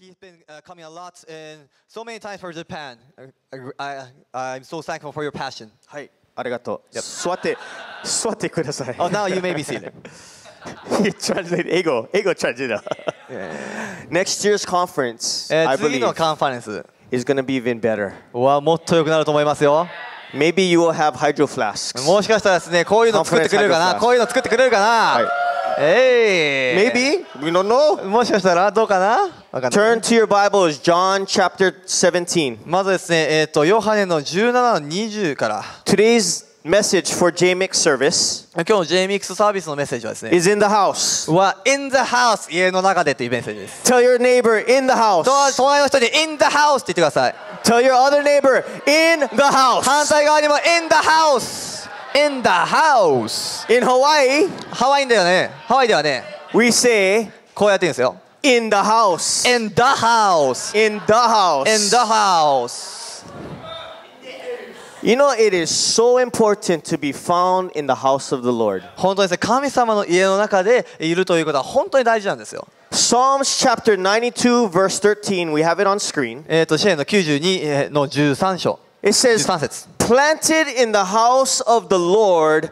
He's been uh, coming a lot and so many times for Japan. I, I, I'm so thankful for your passion. はい、ありがとう。座って、座ってください。Oh, now you may be seated. translate 英語、英語 translate. Next year's conference, えー I 次の believe, カンファレンス is going to be even better. はもっと良くなると思いますよ。Maybe you will have hydro flasks. もしかしたらですね、こういうの作ってくれるかなこういうの作ってくれるかな、はいえい Maybe? We don't know. もしかしたらどうかなわかんない Turn to your Bibles, John chapter 17. まずですね、えっ、と、ヨハネの17の20から、Today's message for JMix service 今日の JMX サービスのメッセージはですね、is in the house. は In the house 家の中でというメッセージです。Tell your neighbor in the house. と隣の人に In the house って言ってください。Tell your other neighbor in the 反 house. 対側にも In the house In the house In Hawaii, ハワイだよね。ハワイではね、we say こうやって言うんですよ。in the house. In the house In the house. In the house You know, it is so important to be found in the house of the Lord. 本当にですね、神様の家の中でいるということは本当に大事なんですよ。Psalms chapter 92, verse 13, we have it on screen. えっ、と、支援の92の13章、It says, 13節。Planted in the house of the Lord,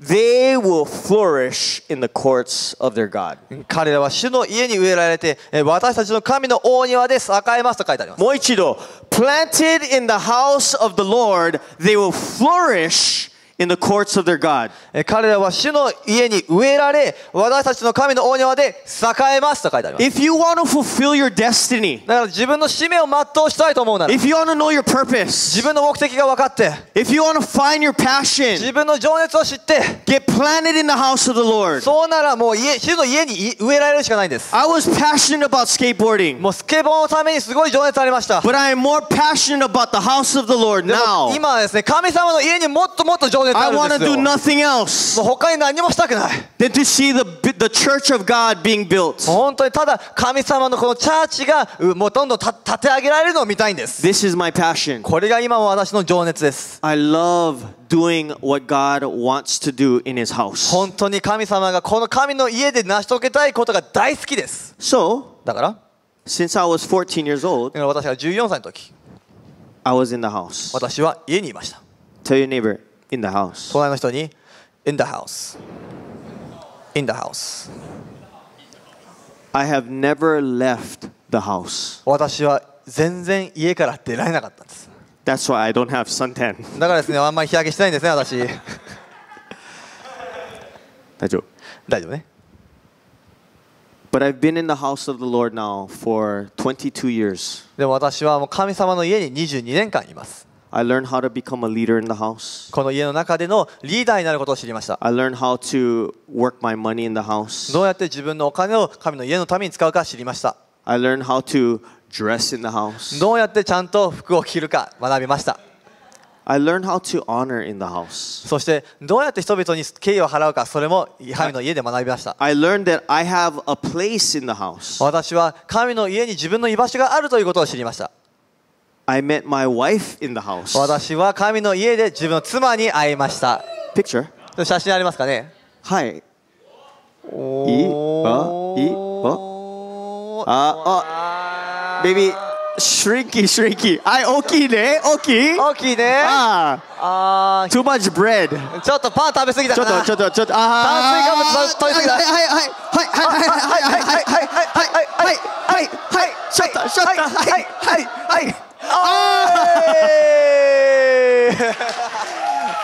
they will flourish in the courts of their God. 彼らは主の家に植えられて、えー私たちの神の大庭で栄えますと書いてあります。もう一度 Planted in the house of the Lord, they will flourish in the courts of their God. えー彼らは主の家に植えられ、私たちの神の大庭で栄えますと書いてあります。If you want to fulfill your destiny, だから自分の使命を全うしたいと思うなら、if you want to know your 自 purpose, 分の目的が分かって、if you want to find your passion, 自分の情熱を知って、get planted in the house of the Lord. そうならもう家、主の家に植えられるしかないんです。I was passionate about skateboarding, もうスケボーのためにすごい情熱ありました。but I am more passionate about the house of the Lord now. 今はですね、神様の家にもっともっと情熱あ I る want ん to do nothing else う他に何もしたくない。than to see the, the church of God being built. 本当にただ神様のこのチャーチがうもうどんどんた立て上げられるのを見たいんです。This is my passion. これが今も私の情熱です。I love doing what God wants to do in His house. 本当に神様がこの神の家で成し遂げたいことが大好きです。So, だから、だ since I was 14 years old, から私が14歳の時、I was in the house. 私は家にいました。Tell your neighbor, in the house. 隣の人に、in the house。in the house。I have never left the house. 私は全然家から出られなかったんです。That's why I don't have suntan. だからですね、あんまり日焼けしてないんですね、私。大丈夫。大丈夫ね。But I've been in the house of the Lord now for 22 years. でも私はもう神様の家に22年間います。I learned how to become a leader in the house. この家の中でのリーダーになることを知りました。I learned how to work my money in the house. どうやって自分のお金を神の家のために使うか知りました。I learned how to dress in the house. どうやってちゃんと服を着るか学びました。I learned how to honor in the house. そしてどうやって人々に敬意を払うかそれも神の家で学びました。I learned that I have a place in the house. 私は神の家に自分の居場所があるということを知りました。I met my wife in the house. 私は神の家で自分の妻に会いました。Picture. 写真ありますかね？はい。いい？あ？いい？おあ、あ、baby, shrinky, shrinky. はい、大きいね。大きい大きいね。ああー too much bread. ーちょっとパン食べ過ぎたちょっかな。と、ちょっと、ちょっと、あ炭水化物取りすぎたはい、はい、はい、はい、はい、はい、はい、はい、はい、はい、はい、はい、はい、はい、ショット、ショット、はい、はい、はい。えー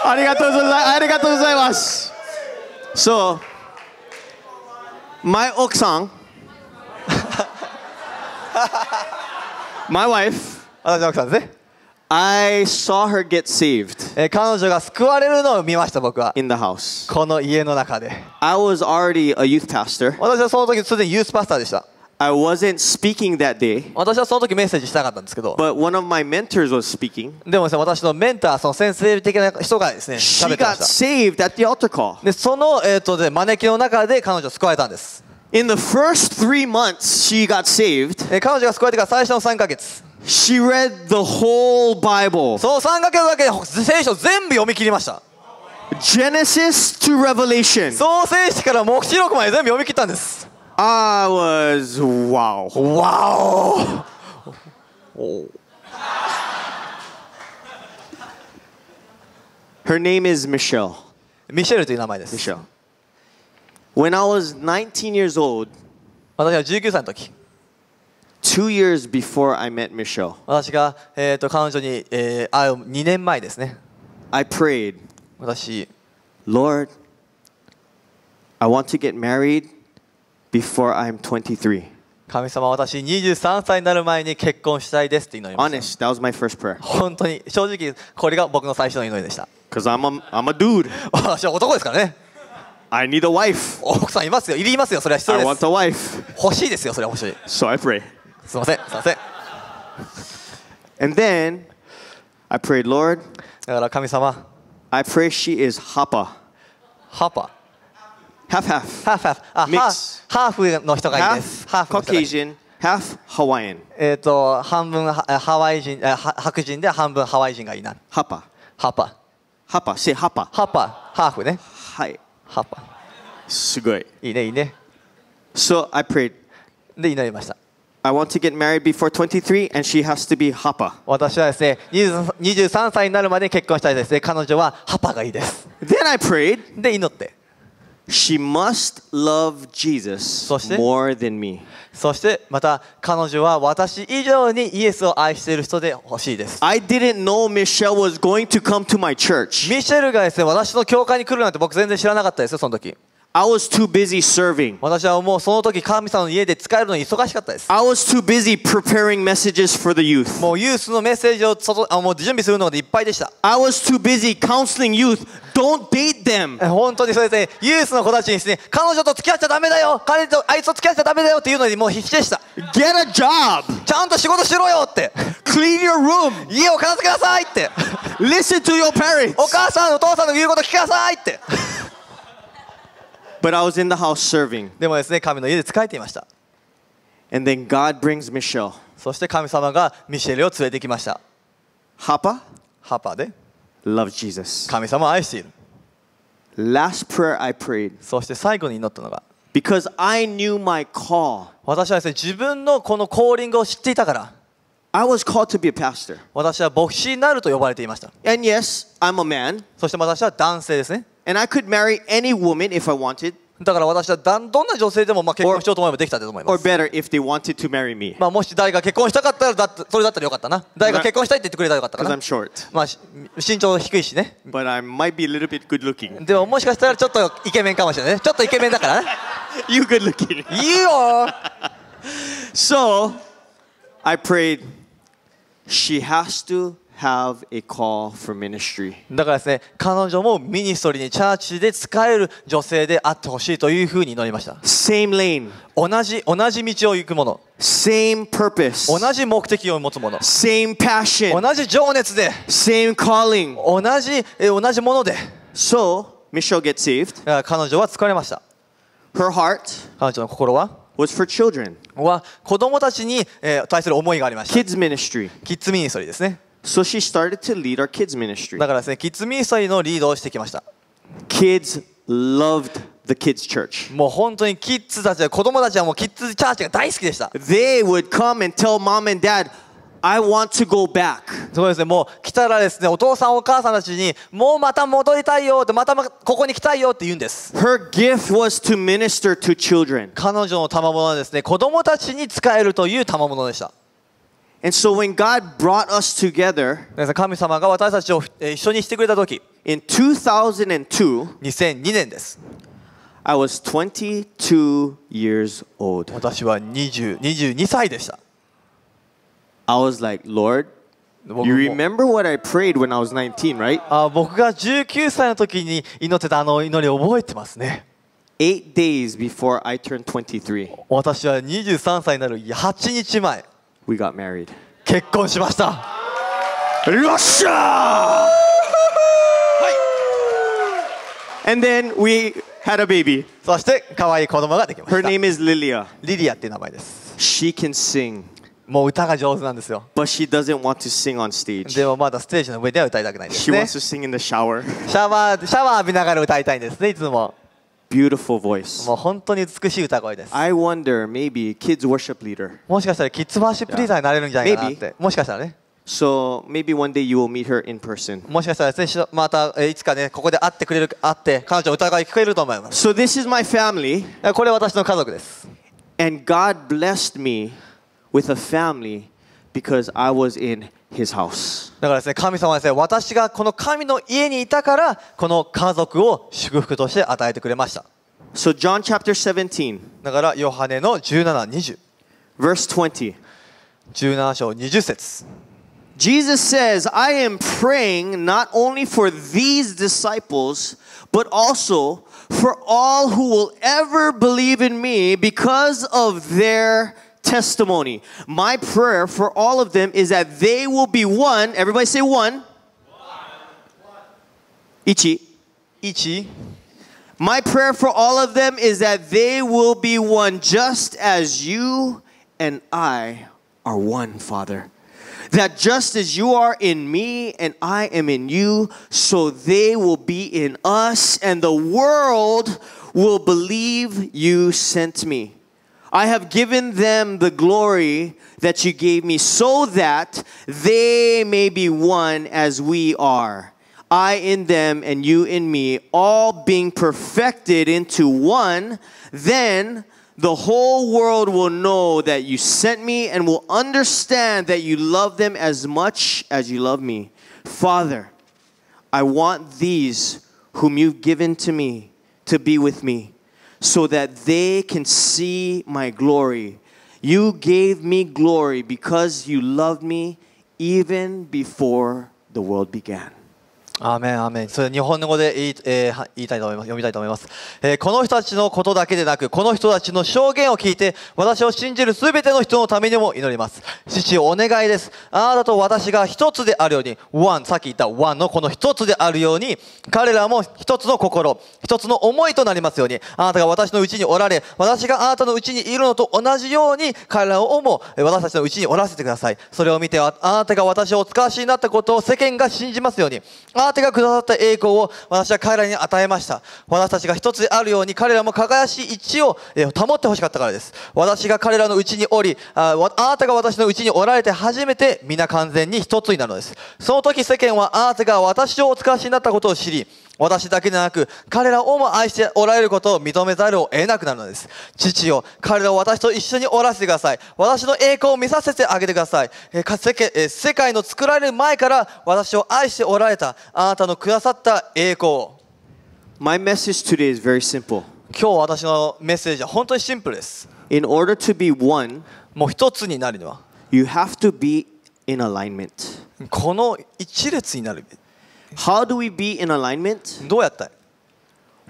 ありがとうございます。ありがとうございます。So, my 奥さん my wife, 私の奥さんですね。I saw her get saved えー彼女が救われるのを見ました僕は。in the house. この家の中で。I was already a youth pastor. 私はその時すでにユースパスターでした。I wasn't speaking that day, 私はその時メッセージしたかったんですけど。but one of my mentors was speaking. でもですね、私のメンター、その先生的な人がですね、She 喋ってま got した。saved at the altar call. で、その、えっ、とで、招きの中で彼女救われたんです。In the first three months she got saved, えー彼女が救われてから最初の3ヶ月。 she read the whole Bible. その3ヶ月だけで聖書全部読み切りました。 Genesis to Revelation. 創世史から黙示録まで全部読み切ったんです。 I was wow. わお Her name is Michelle. ミシェルという名前です Michelle. When I was 19 years old, 私は19歳の時 two years before I met Michelle, 私が、えー、と彼女に、えー会う2年前ですね I prayed, 私 Lord, I want to get married before I'm 23. 神様私23歳になる前に結婚したいですって祈りました Honest, that was my first prayer. 本当に正直これが僕の最初の祈りでした Because I'm a, I'm a dude. 私は男ですからね I need a wife. 奥さんいますよいりますよそれは必要 I で want す a wife. 欲しいですよそれは欲しい So I pray. すいませんすいません And then I prayed, Lord, だから神様 I pray she is Hapa. ハーパ Half half. ーハーフハーフあハ Mix ーハーフの人がいいですハー Half フの人がいい Caucasian, half Hawaiian. えっ、と半分ハハワイ人えは白人で半分ハワイ人がいいな Hapa. ハーパ Hapa. Say Hapa. ーハーパーハーフね Hi. ハーパ Sugoi. ーいいねいいね So I prayed, で祈りました I want to get married before 23 and she has to be Hapa. 私はですね20 23歳になるまでに結婚したいですね彼女はハパがいいです Then I prayed, で祈って she must love Jesus そして？more than me. そしてまた彼女は私以上にイエスを愛している人で欲しいです I didn't know Michelle was going to come to my church. ミシェルがですね私の教会に来るなんて僕全然知らなかったですよその時 I was too busy serving. 私はもうその時神様の家で使えるのに忙しかったです I was too busy preparing messages for the youth. もうユースのメッセージを外あもう準備するのでいっぱいでした I was too busy counseling youth. Don't date them. え本当にそうでユースの子たちにですね彼女と付き合っちゃダメだよ彼とあいつと付き合っちゃダメだよっていうのにもう必死でした Get a job. ちゃんと仕事しろよって Clean your room. 家を片付けなさいって Listen to your parents. お母さんお父さんの言うこと聞きなさいって But I was in the house serving. でもですね神の家で仕えていました And then God brings Michelle. そして神様がミシェルを連れてきました Hapa ハパで loves Jesus. 神様を愛している Last prayer I prayed そして最後に祈ったのが because I knew my call. 私はですね自分のこのコーリングを知っていたから I was called to be a pastor. 私は牧師になると呼ばれていました And yes, I'm a man. そして私は男性ですね And I could marry any woman if I wanted, だから私はだんどんな女性でもまあ結婚しようと思えばできたと思いま or す better, if they wanted to marry me. まあもし誰が結婚したかったらだそれだったらよかったな誰が結婚したいって言ってくれたらよかったか Because な I'm short. まあし身長低いしね But I might be a little bit good looking. でももしかしたらちょっとイケメンかもしれないねちょっとイケメンだからね you good looking. いいよ So I prayed, she has to have a call for ministry. だからですね彼女もミニストリーにチャーチで使える女性であってほしいというふうに祈りました。Same lane, 同じ同じ道を行くもの。Same purpose, 同じ目的を持つもの。Same passion, 同じ情熱で。Same calling. 同じえ同じもので。だ So Michelle gets saved. 彼女は疲れました。Her heart 彼女の心は？was for children, は子供たちに、えー対する思いがありました。Kids ministry. キッズミニストリーですね So she started to lead our kids ministry. だからですねキッズミニストリーのリードをしてきました Kids loved the kids church. もう本当にキッズたちは子供たちはもうキッズチャーチが大好きでした They would come and tell mom and dad, I want to go back. そうですねもう来たらですねお父さんお母さんたちにもうまた戻りたいよってまたまここに来たいよって言うんです Her gift was to minister to children. 彼女の賜物はですね子供たちに使えるという賜物でした And so when God brought us together 皆さん神様が私たちをえー一緒にしてくれた時 in 2002, 2002年です I was 22 years old. 私は20 22歳でした I was like, Lord, 僕 you も remember what I prayed when I was 19, right? あ僕が19歳の時に祈ってたあの祈りを覚えてますね Eight days before I turned 23, 私は23歳になる8日前 We got married. 結婚しました Russia! And then we had a baby. そして可愛い子供ができま Her した name is Lilia. リリアっていう名前です She can sing, もう歌が上手なんですよ but she doesn't want to sing on stage. でもまだステージの上では歌いたくないんで She すね wants to sing in the shower. シャワーシャワー浴びながら歌いたいんですねいつも beautiful voice. もう本当に美しい歌声です I wonder, maybe kids worship leader. もしかしたらキッズワーシップリーダーになれるんじゃないかなってもしかしたらね So maybe one day you will meet her in person. もしかしたらですねしまたえーいつかねここで会ってくれる会って彼女の歌声聞こえると思います So this is my family, これ私の家族です and God blessed me with a family because I was in His house. だからですね神様はですね私がこの神の家にいたからこの家族を祝福として与えてくれました So John chapter 17, だからヨハネの1720 verse 20. 17章20節 Jesus says, I am praying not only for these disciples, but also for all who will ever believe in me because of their testimony. My prayer for all of them is that they will be one. Everybody say one. Ichi. 1 My prayer for all of them is that they will be one just as you and I are one, Father. That just as you are in me and I am in you, so they will be in us, and the world will believe you sent me. I have given them the glory that you gave me so that they may be one as we are. I in them and you in me, all being perfected into one, then the whole world will know that you sent me and will understand that you love them as much as you love me. Father, I want these whom you've given to me to be with me so that they can see my glory. You gave me glory because you loved me even before the world began. アーメンアーメンそれ日本語で言い,、えー言いたいと思います読みたいと思います、えーこの人たちのことだけでなくこの人たちの証言を聞いて私を信じる全ての人のためにも祈ります。父お願いです。あなたと私が一つであるように One さっき言った One のこの一つであるように彼らも一つの心一つの思いとなりますようにあなたが私のうちにおられ私があなたのうちにいるのと同じように彼らをも私たちのうちにおらせてください。それを見てああなたが私をお使わしになったことを世間が信じますように。あなたがくださった栄光を私は彼らに与えました。私たちが一つであるように彼らも輝しい一致を保ってほしかったからです。私が彼らのうちにおりあわあなたが私のうちにおられて初めて皆完全に一つになるのです。その時世間はあなたが私をお使わしになったことを知り私だけでなく彼らをも愛しておられることを認めざるを得なくなるのです。父よ彼らを私と一緒におらせてください。私の栄光を見させてあげてください。えーか世界えー世界の作られる前から私を愛しておられたあなたのくださった栄光を。My message today is very simple. 今日私のメッセージは本当にシンプルです。In order to be one, もう一つになるには you have to be in alignment. この一列になる How do we be in alignment? どうやったら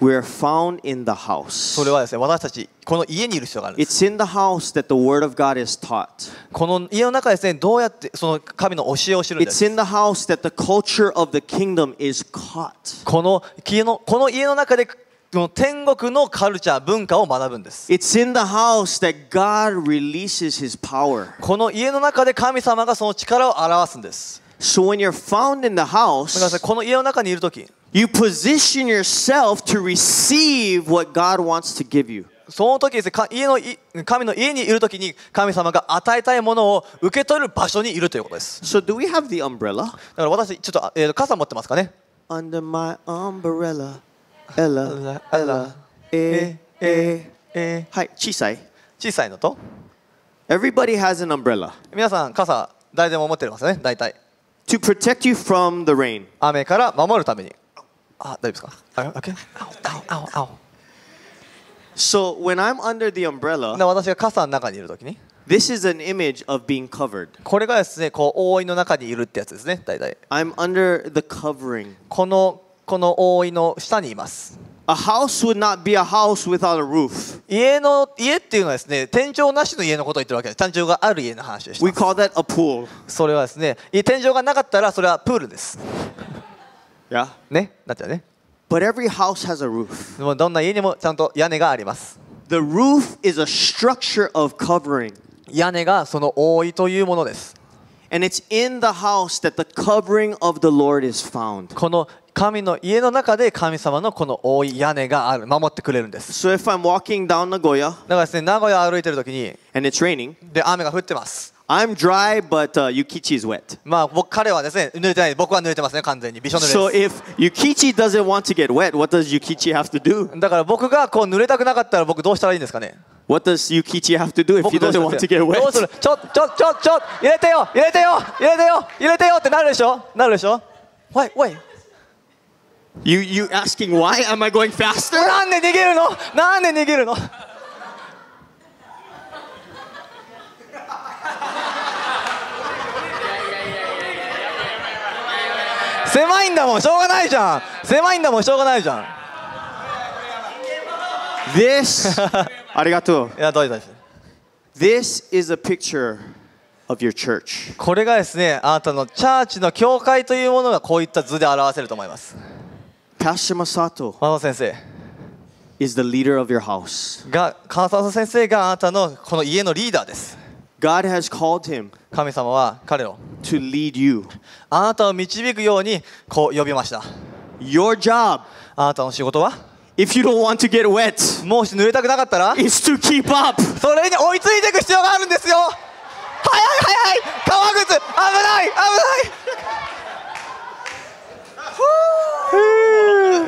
We're found in the house. それはですね私たちこの家にいる必要があるんです It's in the house that the word of God is taught. この家の中でですねどうやってその神の教えを知るんで It's す in the house that the culture of the kingdom is caught. この家のこの家の中でこの天国のカルチャー文化を学ぶんです It's in the house that God releases his power. この家の中で神様がその力を表すんです So when you're found in the house, さこの家の中にいる時 you position yourself to receive what God wants to give you. その時ですねか家のい神の家にいる時に神様が与えたいものを受け取る場所にいるということです So do we have the umbrella? だから私ちょっと,あ、えーと傘持ってますかね Under my umbrella, Ella, Ella, eh, eh. えはい、小さい。ー小さいのと Everybody has an umbrella 皆さん傘誰でも持ってますね大体 to protect you from the rain. 雨から守るためにあ大丈夫ですかあ OK 青青青 So when I'm under the umbrella, で私が傘の中にいる時に this is an image of being covered. これがですねこう覆いの中にいるってやつですね大体 I'm under the covering. このこの覆いの下にいます A house would not be a house without a roof. 家の家っていうのはですね天井なしの家のことを言ってるわけです天井がある家の話でし We た call that a pool. それはですねい天井がなかったらそれはプールです Yeah. ねなっちゃうね But every house has a roof. でもどんな家にもちゃんと屋根があります The roof is a structure of covering. 屋根がその覆いというものです And it's in the house that the covering of the Lord is found. この神の家の中で神様のこの大い屋根がある守ってくれるんです So if I'm walking down Nagoya だからですね名古屋歩いてる時に and it's raining, で雨が降ってます I'm dry, but uh, Yukichi is wet. まあ僕彼はですね濡れてない僕は濡れてますね完全にびしょ濡 So れです if Yukichi doesn't want to get wet, what does Yukichi have to do? だから僕がこう濡れたくなかったら僕どうしたらいいんですかね What does Yukichi have to do if 僕 he doesn't want to get どうす wet? るちょちょちょちょ入れてよ入れてよ入れてよ入れてよってなるでしょなるでしょ Why? Why? You you asking why am I going faster? なんで逃げるの？なんで逃げるの？狭いんだもんしょうがないじゃん狭いんだもんしょうがないじゃん This, arigato. いやどうぞどうぞ This is a picture of your church. これがですねあなたのチャーチの教会というものがこういった図で表せると思います Pastor Masato マサ先生 is the leader of your house. が川沢先生があなたのこの家のリーダーです God has called him 神様は彼を to lead you. あなたを導くようにこう呼びました Your job, あなたの仕事は if you don't want to get wet, もし濡れたくなかったら is to keep up. それに追いついていく必要があるんですよ早い早い革靴危ない危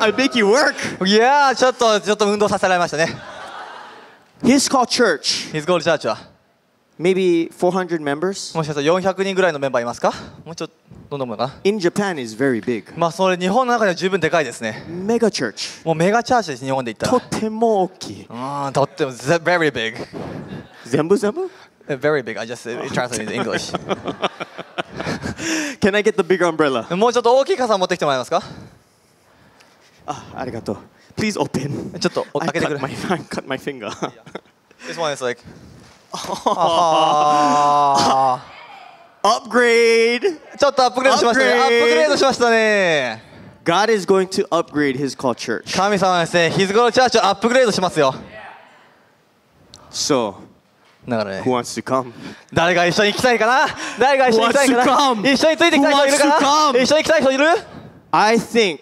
I make you work. ないいやーちょっとちょっと運動させられましたね His call church, ヒズゴールチャーチは maybe 400 members? もしかしたら400人ぐらいのメンバーいますか？もうちょっとどんなものかな In Japan is very big. まあそれ日本の中では十分でかいですね church. もうメガチャーチです日本で言ったらとても大きい。うんとっても very big 全部全部 very big I just uh, translated in English Can I get the bigger umbrella? もうちょっと大きい傘持ってきてもらえますか？あ、ありがとう。Please open. ちょっとお I 開けてく cut れ my, I cut my finger. This one is like あ upgrade. ーちょっとアップグレードしましたねアップグレードしましたね God is going to upgrade his call church. 神様はですねヒズゴロチャーチをアップグレードしますよ So, だからね who wants to come? 誰が一緒に行きたいかな誰が一緒に行きたいかな?一緒についてきたい人いるかな?一緒に行きたい人いる I think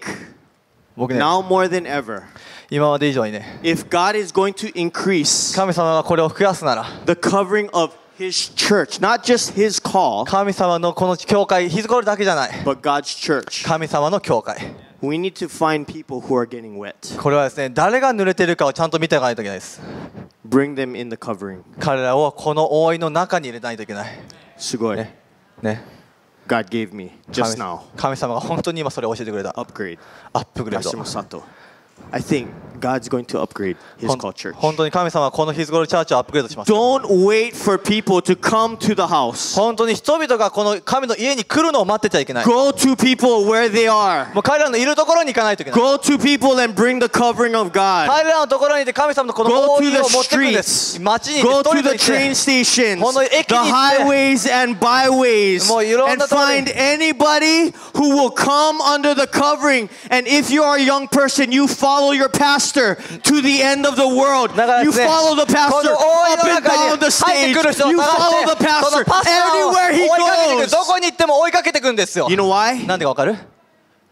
僕ね now more than ever, 今まで以上にね if God is going to increase 神様がこれを増やすなら the covering of his church, not just his call, 神様のこの教会ヒズゴールだけじゃない but God's church, 神様の教会 we need to find people who are getting wet. これはですね誰が濡れてるかをちゃんと見ていかないといけないです Bring them in the covering. 彼らをこの覆いの中に入れないといけないすごい。ねね神様が本当に今それを教えてくれた。アップグレード。アップグ。I think God's going to upgrade his called church. 本当に神様はこのヒズゴルチャーチをアップグレードします。Don't wait for people to come to the house. Go to people where they are. Go to people and bring the covering of God. Go to the streets, Go to the train stations, the highways and byways, and find anybody who will come under the covering. And if you are a young person, you find follow your pastor to the end of the world. だからで You すね follow the こ pastor の覆い up の and 中 down に the 入って stage. くる人を You 探 follow して the その pastor パスターを everywhere 追い he かけてくる goes. どこに行っても追いかけてくんですよ You know why? なんでかわかる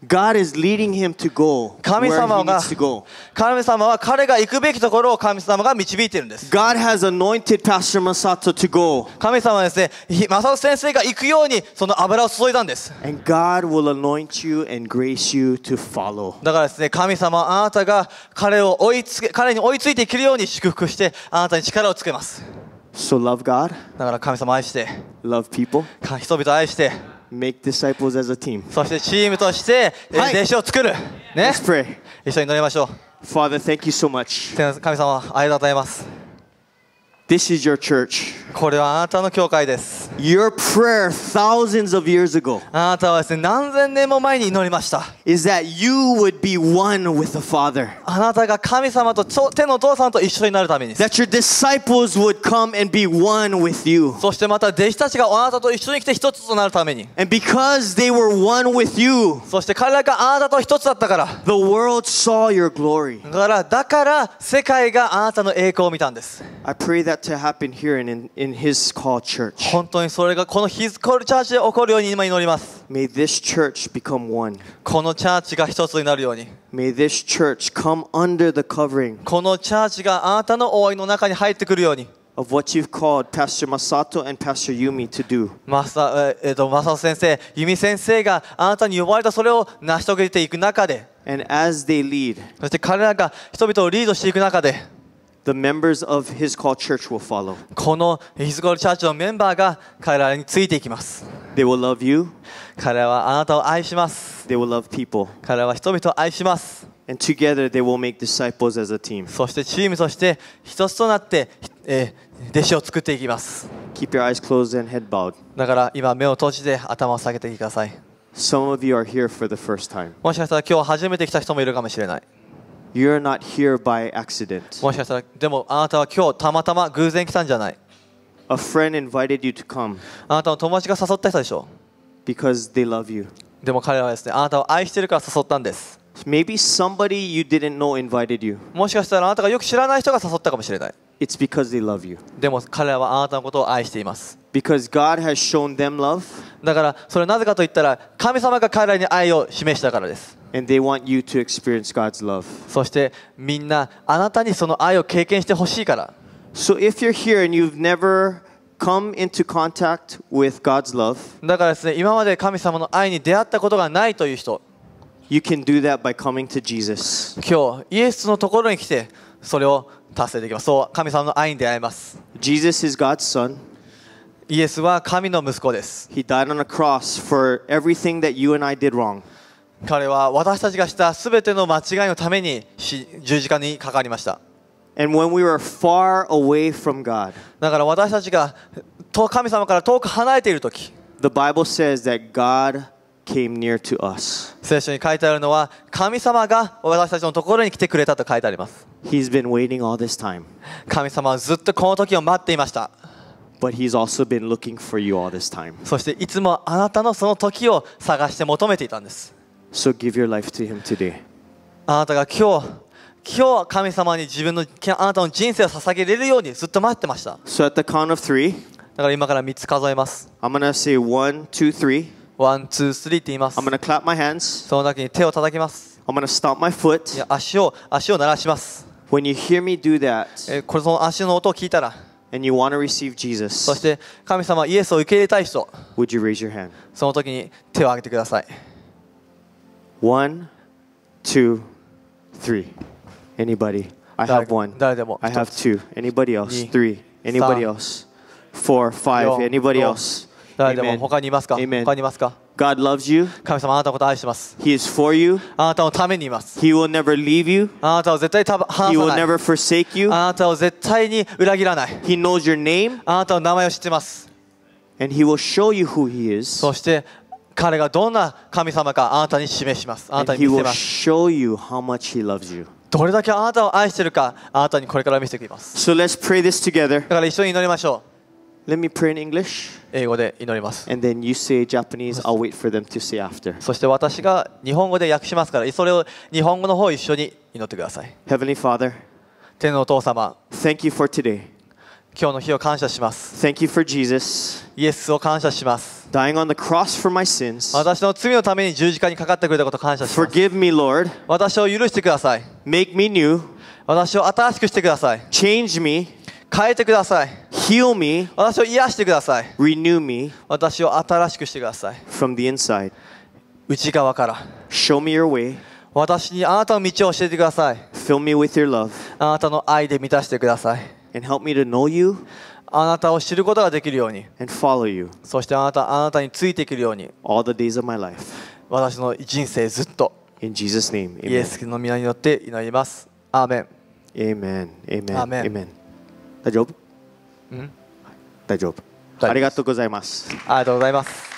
God is leading him to go 神 where 様 he が needs to go. 神様は彼が行くべきところを神様が導いているんです God has anointed Pastor Masato to go. 神様はですねひ正雄先生が行くようにその油を注いだんです And God will anoint you and grace you to follow. だからですね神様はあなたが彼を追いつけ彼に追いついていけるように祝福してあなたに力をつけます So love God, だから神様を愛して love people, か人々を愛して make disciples as a team. そしてチームとして、えーはい弟子を作るね Let's pray. 一緒に祈りましょう Father, thank you so much. 神様ありがとうございます This is your church. これはあなたの教会です Your prayer thousands of years ago あなたはですね何千年も前に祈りました is that you would be one with the Father. あなたが神様と天のお父さんと一緒になるために That your disciples would come and be one with you. そしてまた弟子たちがあなたと一緒に来て一つとなるために And because they were one with you, そして彼らがあなたと一つだったから the world saw your glory. だからだから世界があなたの栄光を見たんです I pray that that to happen here in, in, in His call church. 本当にそれがこのヒズコールチャーチで起こるように今祈ります May this church become one. このチャーチが一つになるように May this church come under the covering このチャーチがあなたの覆いの中に入ってくるように of what you've called Pastor Masato and Pastor Yumi to do. マサ,、ええーとマサ先生、ユミ先生があなたに呼ばれたそれを成し遂げていく中で And as they lead, そして彼らが人々をリードしていく中で the members of His call church will follow. このヒズコールチャーチのメンバーが彼らについていきます They will love you, 彼らはあなたを愛します they will love people. 彼らは人々を愛します And together they will make disciples as a team. そしてチームとして一つとなって、えー弟子を作っていきます Keep your eyes closed and head bowed. だから今目を閉じて頭を下げてください Some of you are here for the first time. もしかしたら今日初めて来た人もいるかもしれない You're not here by accident. もしかしたらでもあなたは今日たまたま偶然来たんじゃない A friend invited you to come あなたの友達が誘った人でしょ because they love you. でも彼らはですねあなたを愛してるから誘ったんです Maybe somebody you didn't know invited you. もしかしたらあなたがよく知らない人が誘ったかもしれない It's because they love you. でも彼らはあなたのことを愛しています Because God has shown them love だからそれはなぜかと言ったら神様が彼らに愛を示したからです and they want you to experience God's love. そしてみんなあなたにその愛を経験してほしいから So if you're here and you've never come into contact with God's love, だからですね今まで神様の愛に出会ったことがないという人 you can do that by coming to Jesus. 今日イエスのところに来てそれを達成できますそう神様の愛に出会えます Jesus is God's son. イエスは神の息子です He died on a cross for everything that you and I did wrong. 彼は私たちがした全ての間違いのために死十字架にかかりました。And when we were far away from God, だから私たちがと神様から遠く離れている時 the Bible says that God came near to us. 聖書に書いてあるのは神様が私たちのところに来てくれたと書いてあります。He's been waiting all this time, 神様はずっとこの時を待っていました。But He's also been looking for you all this time. そしていつもあなたのその時を探して求めていたんです So give your life to Him today. あなたが今日今日神様に自分のあなたの人生を捧げれるようにずっと待ってましただ So at the count of three, から今から3つ数えます I'm to say one, two, three. one, two, three って言います I'm to clap my hands. その時に手を叩きます I'm to stomp my い foot. や足を足を鳴らします When you hear me do that えーこれその足の音を聞いたら and you want to receive そ Jesus, して神様イエスを受け入れたい人 would you raise your hand? その時に手を挙げてください One, two, three. Anybody? I have one. I have two. Anybody else? Three. Anybody else? Four, five. Anybody else? Amen. Amen. God loves you. He is for you. He will never leave you. He will never forsake you. He knows your name. And He will show you who He is. 彼がどんな神様かあなたに示します。あなたに見せます。どれだけあなたを愛しているかあなたにこれから見せてきます。だから一緒に祈りましょう。す。そして私が日本語で訳しますから、それを日本語の方一緒に祈ってください。Heavenly Father, 天のお父様、Thank you for today. 今日の日を感謝します Thank you for Jesus イエスを感謝します dying on the cross for my sins. 私の罪のために十字架にかかってくれたことを感謝します Forgive me, Lord. 私を許してください Make me new. 私を新しくしてください Change me. 変えてください Heal me. 私を癒してください Renew me 私を新しくしてください from the inside. 内側から Show me your way. 私にあなたの道を教えてください Fill me with your love あなたの愛で満たしてください and help me to know you あなたを知ることができるように and follow you そしてあなたあなたについていけるように all the days of my life. 私の人生ずっと In Jesus' name, イエ.スの皆によって祈りますアーメン Amen. Amen. Amen. Amen. 大丈夫？ん？大丈夫。夫ありがとうございます。ありがとうございます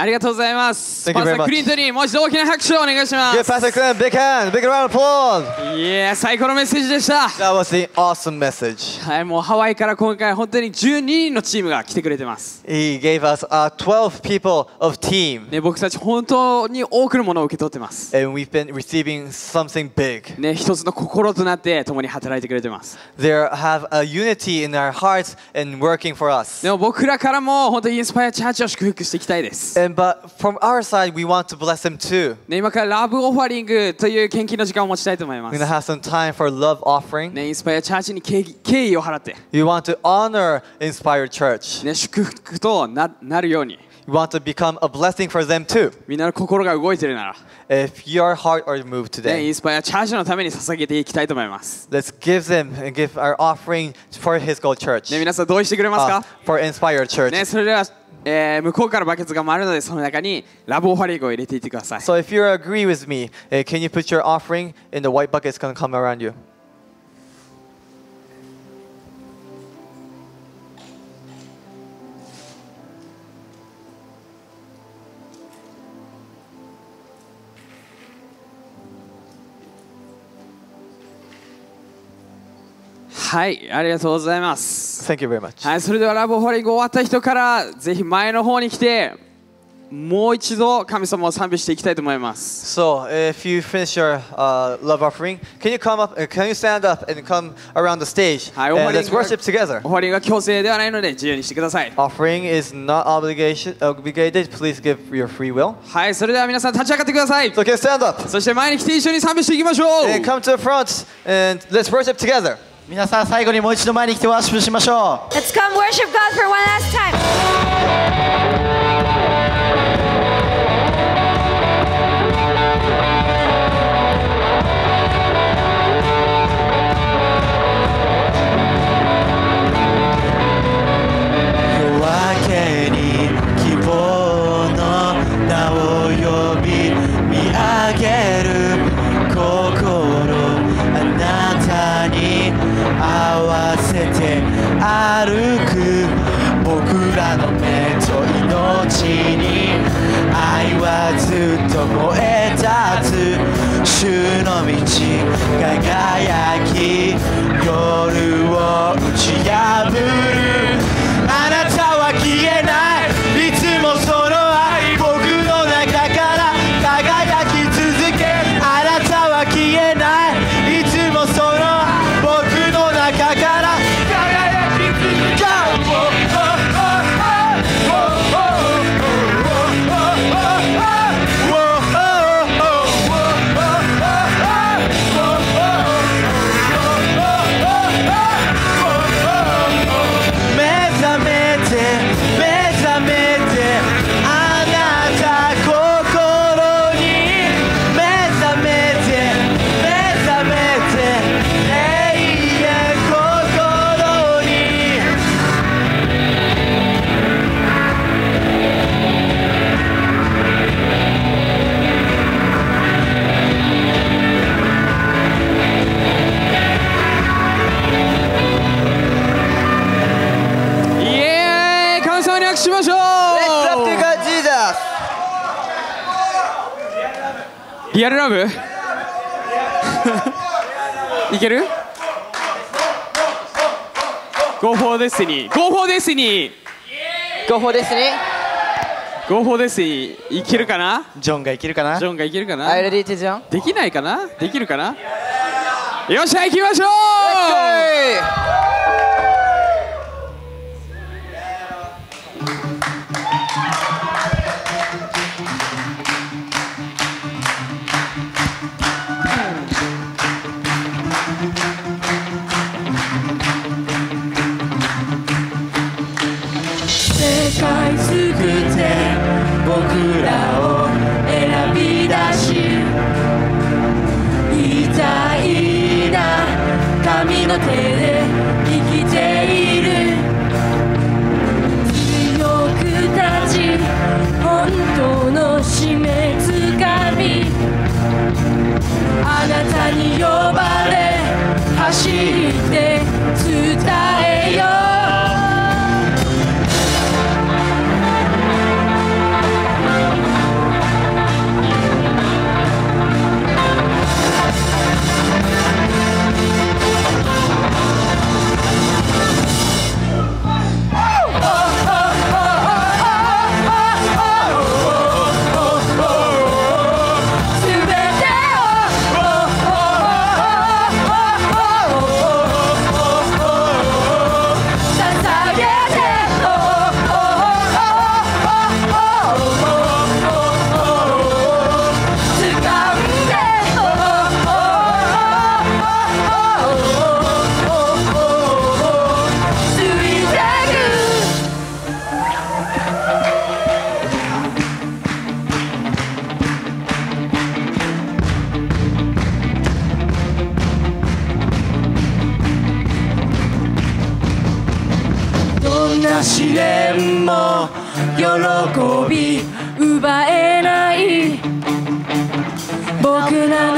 ありがとうございます。Thank you パーサー.クリントにもう一度大きな拍手をお願いしま Give す。Pastor Clint big hand, big round of applause. いや最高のメッセージでした。That was the awesome message. はい、もうハワイから今回本当に12人のチームが来てくれてます。He gave us uh, 12 people of team, ね、僕たち本当に多くのものを受け取ってます。and we've been receiving something big. ね、一つの心となって共に働いてくれてます。There have a unity in our hearts and working for us. でも僕らからも本当にインスパイアチャーチを祝福していきたいです。And but from our side, we want to bless them too. ね、今からラブオファリングという献金の時間を持ちたいと思いま We're す gonna。have some time for love offering. ね、インスパイアチャーチに敬意敬意を払って、 You want to honor Inspired Church. ね、祝福とななるように、 You want to become a blessing for them too. みんなの心が動いてるなら、 If your heart are moved ね、イ today, ンスパイアチャーチのために捧げていきたいと思います。 let's give them and give our offering for His Gold Church, ね、皆さん同意してくれます uh, か for Inspired Church. ね、それでは、 えー向こうからバケツが回るので、その中にラブオファリングを入れていってください。 So if you agree with me, uh, can you put your offering in the white bucket? It's gonna come around you. はい、ありがとうございます。Thank you very much. はい、それではラブオファリング終わった人から、ぜひ前の方に来て、もう一度神様を賛美していきたいと思います。So if you finish your uh, love offering, can you come up? Uh, can you stand up and come around the stage はい、and let's worship together? オファリングは強制ではないので自由にしてください。Offering is not obligation obligated. Please give your free will. はい、それでは皆さん立ち上がってください。So can you stand up そして前に来て一緒に賛美していきましょう。and come to the front and let's worship together. 皆さん最後にもう一度前に来てワーシップしましょう Let's come worship God for one last time. リアルラブいける ?Go for Destiny Go for Destiny Go for Destiny. Go for Destiny いけるかなジョンがいけるかなジョンがいけるかな you ready to jump? できないかなできるかなよっしゃ行きましょう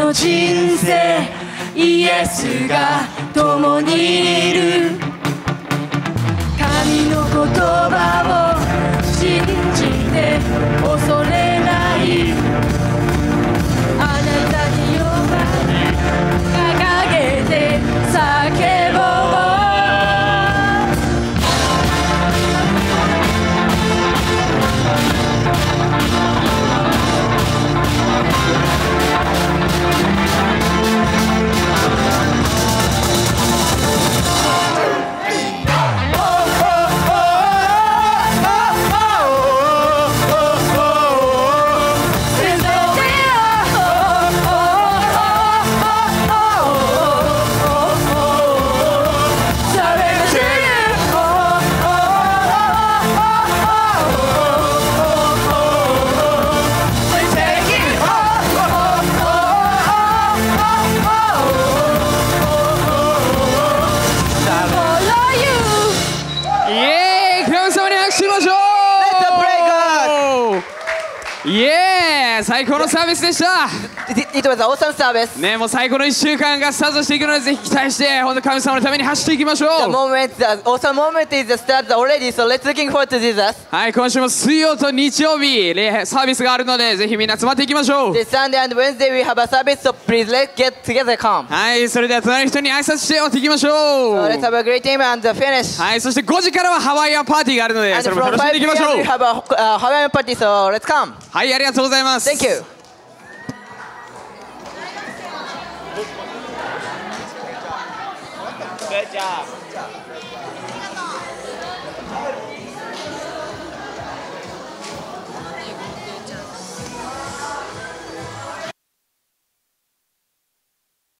の人生イエスが共にいる。神の言葉を信じて恐れ最高のサービスでした。It, was an awesome service. ねもう最高の1週間がスタートしていくのでぜひ期待して本当神様のために走っていきましょ The う moment, the awesome moment is started already, so let's looking forward to Jesus. はい今週も水曜と日曜日礼サービスがあるのでぜひみんな集まっていきましょう This Sunday and Wednesday we have a service, so please let's get together, come. はいそれでは隣の人に挨拶して終わっていきましょ So う let's have a great time and finish. はいそして5時からはハワイアンパーティーがあるので And それも from 楽しんで5いきましょ p.m. う we have a uh, Hawaiian party, so let's come. はいありがとうございます Thank you. Good job.